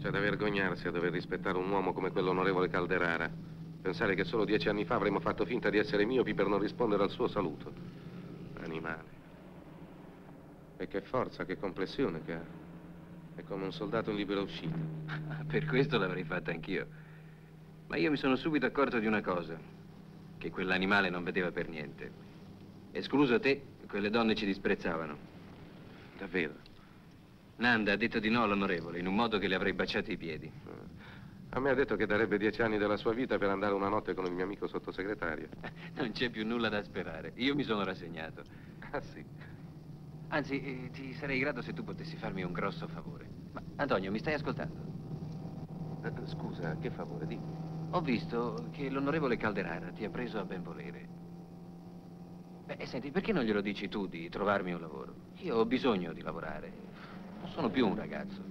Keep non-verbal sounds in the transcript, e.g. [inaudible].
C'è da vergognarsi a dover rispettare un uomo come quell'onorevole Calderara. Pensare che solo dieci anni fa avremmo fatto finta di essere miopi per non rispondere al suo saluto. Animale. E che forza, che complessione che ha. È come un soldato in libera uscita. [laughs] per questo l'avrei fatta anch'io. Ma io mi sono subito accorto di una cosa, che quell'animale non vedeva per niente. Escluso te, quelle donne ci disprezzavano. Davvero? Nanda ha detto di no all'onorevole, in un modo che le avrei baciato i piedi. A me ha detto che darebbe dieci anni della sua vita per andare una notte con il mio amico sottosegretario. [laughs] Non c'è più nulla da sperare. Io mi sono rassegnato. Ah, sì? Anzi, eh, ti sarei grato se tu potessi farmi un grosso favore. Ma, Antonio, mi stai ascoltando? Eh, Scusa, che favore, dimmi. Ho visto che l'onorevole Calderara ti ha preso a ben volere. Beh, senti, perché non glielo dici tu di trovarmi un lavoro? Io ho bisogno di lavorare. Non sono più un ragazzo.